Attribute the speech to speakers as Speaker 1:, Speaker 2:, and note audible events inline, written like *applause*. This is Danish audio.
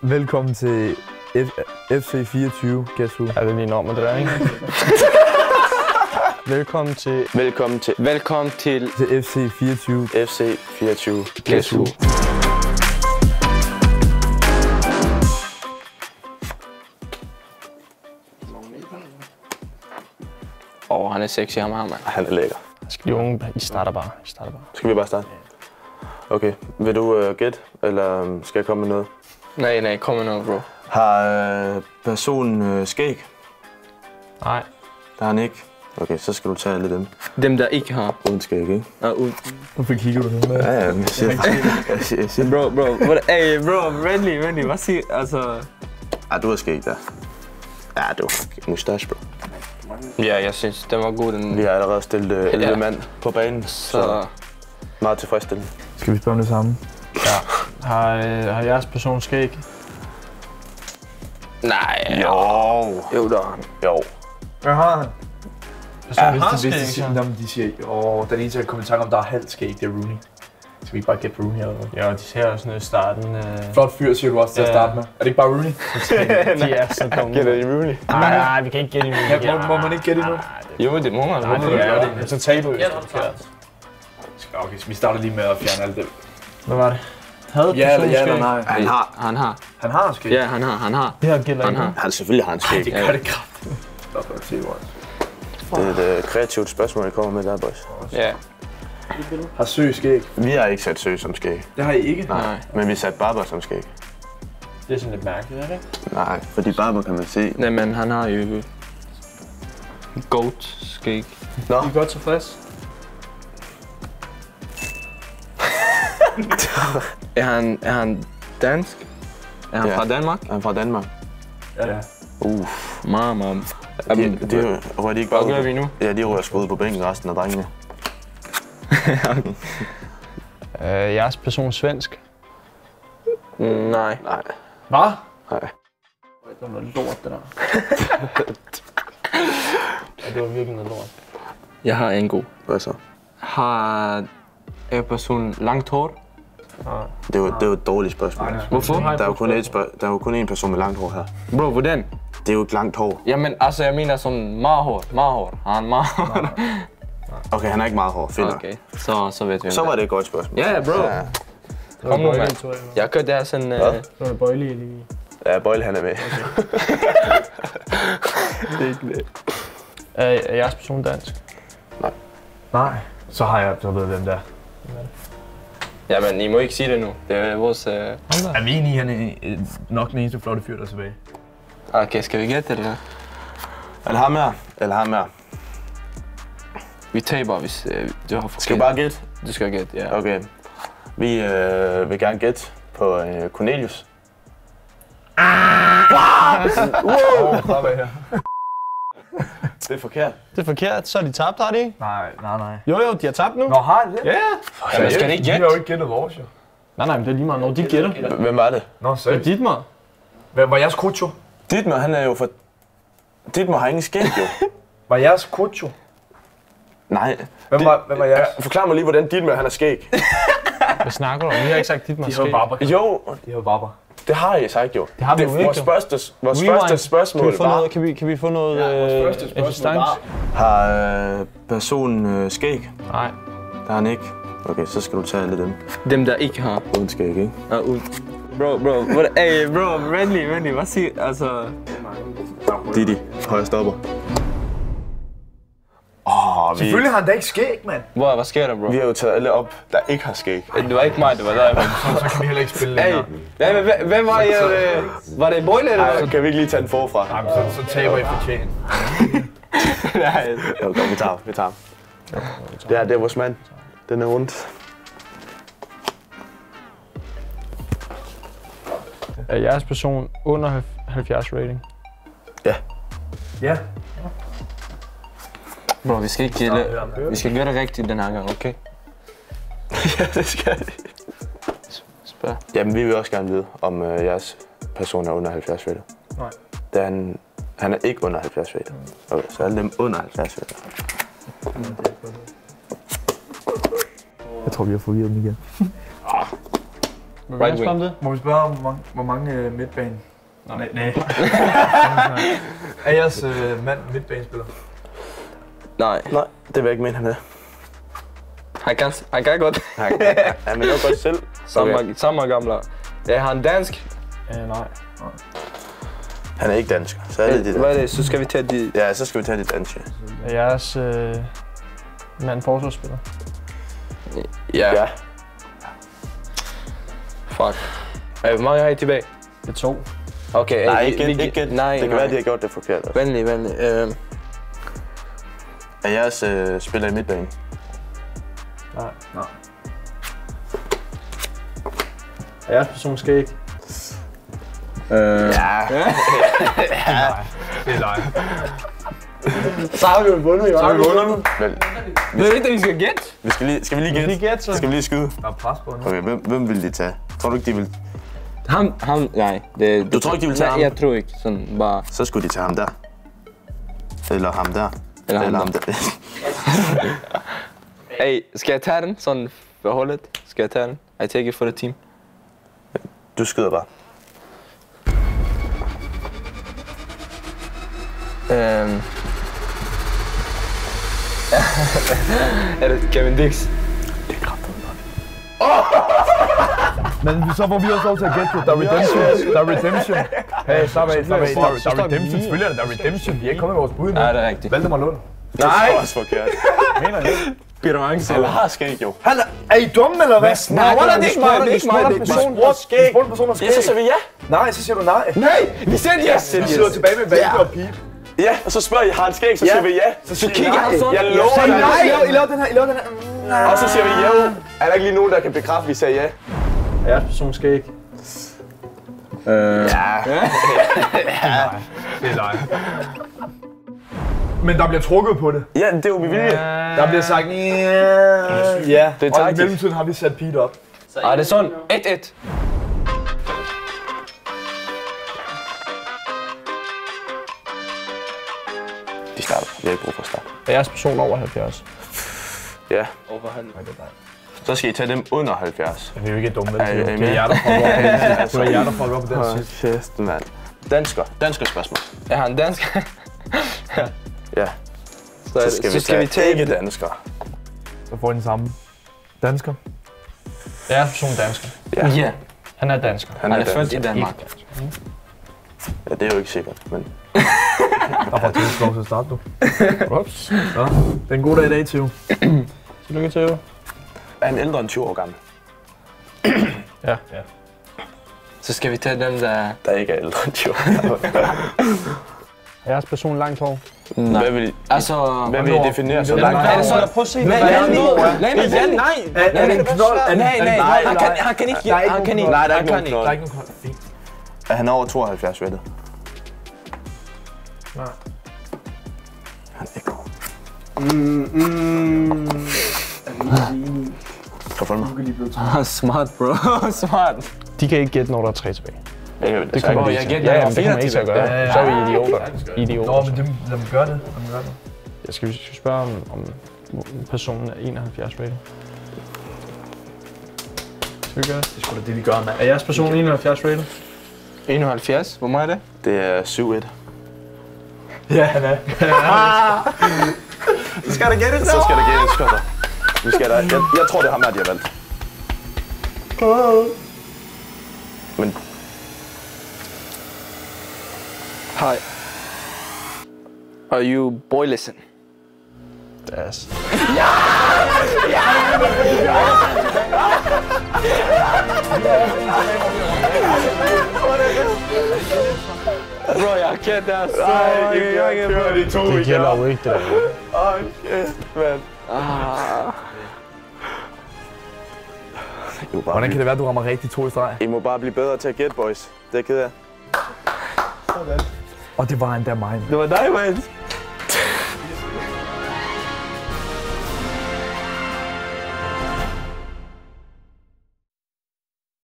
Speaker 1: Velkommen til F- FC24, Guess Who?
Speaker 2: Er det lige normen, det der, ikke? *laughs* Velkommen til...
Speaker 3: Velkommen til, velkommen til
Speaker 1: Til FC24.
Speaker 3: FC 24
Speaker 2: Guess Who.
Speaker 3: Åh, oh, han er sexy, ham her, mand. Han er lækker.
Speaker 2: Skal de unge... I starter bare. I starter bare.
Speaker 3: Skal vi bare starte? Okay. Vil du uh, gætte, eller um, skal jeg komme med noget?
Speaker 4: Nej, nej, kom med noget, bro.
Speaker 3: Har uh, personen uh, skæg?
Speaker 2: Nej.
Speaker 3: Det har han ikke. Okay, så skal du tage alle dem.
Speaker 4: Dem, der ikke har.
Speaker 3: Uden skæg, ikke?
Speaker 4: Uh, uh.
Speaker 1: Hvorfor kigger du sådan
Speaker 3: Ja, ja, men jeg siger, *laughs* *laughs* jeg siger, jeg siger.
Speaker 4: Bro, bro, what, hey, bro, venlig, venlig, hvad siger, altså...
Speaker 3: Ah, du har skæg der. Ja, du har mustache, bro.
Speaker 4: Ja, jeg synes, den var god, den...
Speaker 3: Vi har allerede stillet uh, 11
Speaker 4: Ja.
Speaker 3: mand på banen, så
Speaker 4: Så,
Speaker 3: meget tilfredsstillende.
Speaker 1: Skal vi spørge om det samme?
Speaker 2: Har, øh, har jeres person skæg?
Speaker 4: nej,
Speaker 3: Jo.
Speaker 4: jo, der er han.
Speaker 3: Jo.
Speaker 1: Hvad har han?
Speaker 2: Person
Speaker 1: hvis,
Speaker 2: har
Speaker 1: de, hvis de, siger, jamen, de siger, åh, den eneste, jeg kommer i tanke om, der er halvt skæg, det er Rooney. Skal vi ikke bare gætte på Rooney allerede?
Speaker 2: Ja, de ser sådan noget i starten. Øh,
Speaker 1: Flot fyr, siger du også til at
Speaker 2: Ja.
Speaker 1: starte med. Er det ikke bare Rooney? *laughs*
Speaker 2: de er så dumme.
Speaker 3: Gætter I Rooney?
Speaker 2: Nej, nej, vi kan ikke gætte endnu.
Speaker 1: Ja, må- må man ikke gætte endnu?
Speaker 4: Jo, det må man.
Speaker 2: Nej, det er
Speaker 4: det?
Speaker 2: det. Så taber vi.
Speaker 1: Okay, så vi starter lige med at fjerne alt det.
Speaker 2: Hvad var det? Havde
Speaker 1: Ja,
Speaker 2: personen
Speaker 1: ja eller nej?
Speaker 4: Han har, han har.
Speaker 1: Han har skæg.
Speaker 4: Ja, han har, han har.
Speaker 2: Det her gælder
Speaker 4: Han
Speaker 2: ikke.
Speaker 4: har.
Speaker 3: Han selvfølgelig har han skæg.
Speaker 1: Det gør det kraftigt.
Speaker 3: Det er et uh, kreativt spørgsmål, I kommer med der, boys.
Speaker 4: Ja,
Speaker 1: Har søg skæg.
Speaker 3: Vi har ikke sat Sø som skæg.
Speaker 1: Det har I ikke.
Speaker 4: nej.
Speaker 3: Men vi satte Barber som skæg.
Speaker 2: Det er sådan lidt mærkeligt, er det ikke?
Speaker 3: Nej, fordi Barber kan man se.
Speaker 4: Nej, men han har jo... Goat skæg.
Speaker 2: I er godt tilfreds? *laughs*
Speaker 4: Er han, er han dansk? Er han
Speaker 3: Ja.
Speaker 4: fra Danmark?
Speaker 3: Han er fra Danmark.
Speaker 1: Ja.
Speaker 3: Uff.
Speaker 4: Mamma.
Speaker 3: De,
Speaker 4: Jamen,
Speaker 3: de, rører de ikke
Speaker 4: Hvad gør vi nu?
Speaker 3: Ja, de rører sgu ud på bænken resten af drengene. *laughs*
Speaker 2: Øh, jeres person svensk?
Speaker 4: Nej.
Speaker 3: Nej.
Speaker 1: Hvad?
Speaker 3: Nej.
Speaker 2: Det var noget lort, det der. *laughs* ja, det var virkelig noget lort.
Speaker 4: Jeg har en god.
Speaker 3: Hvad så?
Speaker 4: Har er personen langt hår?
Speaker 3: Det er jo, det er jo et dårligt spørgsmål.
Speaker 4: Hvorfor?
Speaker 3: Der er jo kun, et der er jo kun én person med langt hår her.
Speaker 4: Bro, hvordan?
Speaker 3: Det er jo ikke langt hår.
Speaker 4: Jamen, altså, jeg mener sådan meget hår. Meget hår. Har han meget hår?
Speaker 3: Okay, han er ikke meget hår, finder.
Speaker 4: Okay, så, så ved vi.
Speaker 3: Så var det et godt spørgsmål.
Speaker 4: Ja, ja, bro.
Speaker 3: Ja,
Speaker 4: Kom nu, mand. Jeg gør det her sådan...
Speaker 3: Hvad?
Speaker 4: Uh,
Speaker 2: Det var det bøjelige lige.
Speaker 3: ja Boyle han er *laughs* med.
Speaker 2: Er, er jeres person dansk?
Speaker 1: Nej. Så har jeg så ved, hvem der.
Speaker 4: Jamen, I må ikke sige det nu. Det er vores... Uh...
Speaker 1: Er vi enige, han er øh, nok den eneste flotte fyr, der er tilbage?
Speaker 4: Okay, skal vi gætte eller hvad?
Speaker 3: Eller ham her. Eller ham her.
Speaker 4: Vi taber, hvis uh, du har forkert.
Speaker 3: Skal vi bare gætte?
Speaker 4: Du skal gætte, ja.
Speaker 3: Okay. Vi øh, vil gerne gætte på øh, Cornelius.
Speaker 1: Fremad *laughs* her.
Speaker 3: Det er forkert.
Speaker 2: Det er forkert, så er de tabt, har de ikke?
Speaker 1: Nej, nej, nej.
Speaker 2: Jo, jo, de har tabt nu.
Speaker 1: Nå, har I det?
Speaker 2: Ja, ja.
Speaker 4: Jamen, skal det ikke
Speaker 1: Vi har
Speaker 4: gætte?
Speaker 1: jo ikke gættet vores, jo.
Speaker 2: Nej, nej, men det er lige meget, når de gætter.
Speaker 3: Hvem var det?
Speaker 1: Nå,
Speaker 2: Det er dit, mig.
Speaker 1: Hvem var jeres kucho?
Speaker 3: Dietmar, han er jo for... Dietmar har ingen skæg, jo. *laughs*
Speaker 1: Var jeres kucho?
Speaker 3: Nej.
Speaker 1: Hvem var, hvem var jeres?
Speaker 3: Forklar mig lige, hvordan Dietmar han er skæg.
Speaker 2: Hvad snakker du om? Vi har ikke sagt dit, mig
Speaker 1: De havde barber.
Speaker 3: Jo,
Speaker 1: De havde barber.
Speaker 3: Det har I sagt jo.
Speaker 2: Det har vi jo ikke,
Speaker 3: Vores første, vores
Speaker 2: Rewind.
Speaker 3: første
Speaker 2: Kan
Speaker 3: spørgsmål
Speaker 2: vi få
Speaker 3: var,
Speaker 2: noget, kan vi, kan vi få noget
Speaker 1: Ja, vores
Speaker 2: øh,
Speaker 1: første spørgsmål var-
Speaker 3: har øh, personen øh, skæg?
Speaker 2: Nej.
Speaker 3: Det har han ikke. Okay, så skal du tage alle dem.
Speaker 4: Dem, der ikke har.
Speaker 3: Uden skæg, ikke?
Speaker 4: Uh, uh. Bro, bro, what, hey, bro, venlig, venlig, hvad siger, altså...
Speaker 3: Didi, højre stopper. Oh, vi,
Speaker 1: Selvfølgelig har han da ikke skæg, mand.
Speaker 4: Hvor, hvad sker der, bro?
Speaker 3: vi har jo taget alle op, der ikke har skæg.
Speaker 4: Det var ikke mig, det var dig. bro. *laughs*
Speaker 1: Så kan vi heller ikke spille
Speaker 4: Hey,
Speaker 1: længere.
Speaker 4: hvem, hvem, hvem var I? Øh, var det Boyle eller hvad?
Speaker 3: kan vi ikke lige tage den forfra?
Speaker 1: Jamen, så, så taber I fortjent.
Speaker 4: Nej. *laughs*
Speaker 3: Jo, kom, vi tager, vi tager. Det er, det er vores mand. Den er rundt.
Speaker 2: Er jeres person under 70 rating?
Speaker 1: Ja.
Speaker 4: Bro, vi skal ikke gælde. Vi skal gøre det rigtigt den her gang, okay? *laughs*
Speaker 3: ja, det skal vi.
Speaker 4: Spørg.
Speaker 3: Jamen, vi vil også gerne vide, om øh, jeres person er under 70 rated.
Speaker 2: Nej.
Speaker 3: Det er han, han er ikke under 70 rated. Okay, så alle dem under 70 rated.
Speaker 1: Jeg tror, vi har forvirret dem igen.
Speaker 2: Må vi
Speaker 4: Right
Speaker 2: spørge om det?
Speaker 1: Må vi spørge om, hvor mange, hvor mange øh, midtbane?
Speaker 2: Nej.
Speaker 1: Nej. *laughs* er jeres øh, mand midtbanespiller?
Speaker 4: Nej,
Speaker 3: Nej, det vil jeg ikke mene, han er.
Speaker 4: han kan, han kan godt.
Speaker 3: Han, han vil nok godt selv.
Speaker 4: Samme,
Speaker 3: Okay.
Speaker 4: samme gamle. Ja, han er dansk.
Speaker 2: Øh, nej.
Speaker 3: Han er ikke dansk. Så er det det
Speaker 4: Hvad er det? Så skal vi tage de...
Speaker 3: Ja, så skal vi tage det danske.
Speaker 2: Er jeres øh, mand forsvarsspiller?
Speaker 4: Ja.
Speaker 3: Ja.
Speaker 4: Fuck. Øh, Hvor mange har I tilbage?
Speaker 2: Det er to.
Speaker 4: Okay,
Speaker 3: Nej,
Speaker 4: vi-
Speaker 3: ikke ikke gæt.
Speaker 4: Nej,
Speaker 3: Det kan
Speaker 4: nej.
Speaker 3: være, at de har gjort det forkert. også.
Speaker 4: Venlig, venlig. Øh,
Speaker 3: Er jeres øh, spiller i midtbanen?
Speaker 2: Nej.
Speaker 1: Nej.
Speaker 2: Er jeres person skæg?
Speaker 4: øh,
Speaker 3: Ja. *laughs*
Speaker 1: Det er dig.
Speaker 2: Så har vi jo vundet, jo.
Speaker 3: Så har vi vundet. Vel,
Speaker 4: Ved du ikke, at vi skal gætte?
Speaker 3: vi skal lige, skal vi lige gætte?
Speaker 2: Lige gæt, så.
Speaker 3: Skal vi lige skyde?
Speaker 1: Der er pres på nu.
Speaker 3: Okay, hvem, hvem vil de tage? Tror du ikke, de vil?
Speaker 4: Ham, ham, nej. Det,
Speaker 3: Du tror ikke, de vil tage
Speaker 4: nej,
Speaker 3: ham?
Speaker 4: jeg tror ikke. Sådan bare...
Speaker 3: Så skulle de tage ham der. Eller ham der.
Speaker 4: Eller ham
Speaker 3: ham
Speaker 4: der. Hey, skal jeg tage den? Sådan for holdet? Skal jeg tage den? I take it for the team.
Speaker 3: Du skyder bare.
Speaker 4: Øhm. *laughs* er det Kevin Dix? *laughs*
Speaker 1: Men så får vi også lov til at gætte det. Der er redemption. Der er redemption. Hey, slap af, slap af. Der, er- redemption. Selvfølgelig er der, er redemption. Vi er ikke kommet med vores bud nu.
Speaker 4: Nej, det er rigtigt.
Speaker 1: Valdemar Lund.
Speaker 3: Nej! Det er også forkert.
Speaker 1: Mener det?
Speaker 4: Peter Angst.
Speaker 3: Han har skæg jo.
Speaker 1: Han er, er I dumme, eller hvad?
Speaker 4: Nej, det er ikke mig, det er ikke mig, det er ikke mig.
Speaker 1: Person, skæg. Du spurgte personen skæg.
Speaker 3: Ja, så siger vi ja.
Speaker 1: Nej, så siger du nej.
Speaker 4: Nej, vi sendte yes!
Speaker 1: Vi sidder tilbage med Valde og Pip.
Speaker 3: Ja, og så spørger I, har han skæg? Så
Speaker 1: Ja.
Speaker 3: siger vi ja.
Speaker 1: Så siger
Speaker 4: kigger han sådan.
Speaker 3: Jeg lover dig.
Speaker 1: laver, I laver den her, I laver den her.
Speaker 3: Og så siger vi ja. Er der ikke lige nogen, der kan bekræfte, at vi sagde ja?
Speaker 2: Er jeres person skæg?
Speaker 3: Ja.
Speaker 1: Det er dig. Men der bliver trukket på det.
Speaker 3: Ja, det er jo med vilje.
Speaker 1: Der bliver sagt, ja, ja.
Speaker 3: Det er
Speaker 1: Og i
Speaker 3: taktisk.
Speaker 1: mellemtiden har vi sat Pete op.
Speaker 4: Ej, det er sådan. 1-1.
Speaker 3: De starter. Vi har ikke brug for at starte.
Speaker 2: Er jeres person over 70?
Speaker 3: Ja.
Speaker 4: Over han.
Speaker 3: Så skal I tage dem under 70.
Speaker 1: Vi er jo ikke dumme, vel? Det er jer, der fucker op. *laughs* Det er jer, der fucker op på den
Speaker 3: Hold
Speaker 1: sidste.
Speaker 3: kæft, mand. Dansker. Dansker spørgsmål.
Speaker 4: Er han dansk? *laughs*
Speaker 3: Ja.
Speaker 4: så,
Speaker 3: Så skal,
Speaker 4: så
Speaker 3: vi,
Speaker 4: skal vi tage
Speaker 3: ikke danskere.
Speaker 1: Så får I den samme. Dansker.
Speaker 2: Er jeres person dansker?
Speaker 4: Ja.
Speaker 2: Han er dansker.
Speaker 3: Han
Speaker 4: Han
Speaker 3: er
Speaker 4: er født i
Speaker 3: dansker.
Speaker 4: Danmark.
Speaker 3: Ja, det er jo ikke sikkert, men... *laughs*
Speaker 1: Der får Theo lov til at starte, du.
Speaker 2: Ups.
Speaker 1: Ja. Det er en god dag i dag, Theo.
Speaker 2: Tillykke til jer.
Speaker 3: Er han ældre end 20 år gammel? *clears throat*
Speaker 2: Ja. ja.
Speaker 4: Så skal vi tage den der...
Speaker 3: Der ikke er ældre end 20 år gammel. *laughs*
Speaker 2: Er jeres person langt hår?
Speaker 4: Nej.
Speaker 3: Hvad vil I,
Speaker 4: Altså...
Speaker 3: hvad vil I definere som langt?
Speaker 4: Er det
Speaker 1: hår?
Speaker 4: sådan? Prøv at se.
Speaker 1: Hvad
Speaker 4: Nej,
Speaker 1: er
Speaker 4: nej,
Speaker 1: det?
Speaker 4: nej, nej, nej, nej.
Speaker 1: Er, det en knold? Det-
Speaker 4: Nej,
Speaker 1: det-
Speaker 4: nej, han kan, han kan ikke, han kan ikke,
Speaker 3: Nej, der er ikke nogen
Speaker 4: kan
Speaker 3: knold.
Speaker 1: Der er ikke nogen knold.
Speaker 3: Er han over 72 rated?
Speaker 1: Nej.
Speaker 3: Han er ikke over. *laughs* Kan du følge mig? *laughs*
Speaker 4: Smart, bro. *laughs* Smart.
Speaker 2: De kan ikke gætte, når der er tre tilbage.
Speaker 3: Jeg kan,
Speaker 2: Det
Speaker 4: jeg
Speaker 2: ikke Ja, ja, det I
Speaker 4: fire
Speaker 2: ikke til at
Speaker 4: tilbage.
Speaker 2: gøre.
Speaker 1: Ja, ja,
Speaker 2: Så er
Speaker 1: ja.
Speaker 2: vi idioter. Idioter.
Speaker 1: Nå, men dem, lad dem gøre det. Lad dem gøre det.
Speaker 2: Jeg skal, vi skal spørge, om, om personen er 71 rated. Skal vi gøre det?
Speaker 1: Det er sgu da det, vi gør, mand.
Speaker 2: Er jeres person 71 rated?
Speaker 4: 71. Hvor meget er det?
Speaker 3: Det er 7-1. *laughs*
Speaker 1: Ja, han er.
Speaker 3: Skal der gættes Så skal der gættes, skønner. Vi skal der. Jeg, jeg tror, det er ham her, de har valgt. Men
Speaker 4: Hi. Are you boy listen?
Speaker 2: Das.
Speaker 4: Bro, jeg kan det så
Speaker 3: Ej, jeg kører de to
Speaker 2: Det gælder jo ikke, det der.
Speaker 3: Åh, kæft, mand. I må, bare
Speaker 1: Hvordan kan
Speaker 3: blive,
Speaker 1: det være, at du rammer rigtig to i streg?
Speaker 3: I må bare blive bedre til at gætte, boys. Det er jeg ked af.
Speaker 1: Og det var endda mig.
Speaker 3: Det var dig, mand.